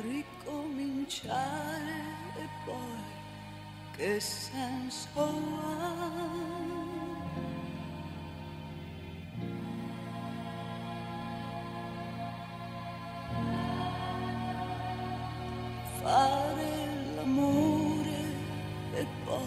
ricominciare e poi che senso ha? fare l'amore e poi